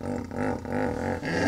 嗯，嗯，嗯，嗯。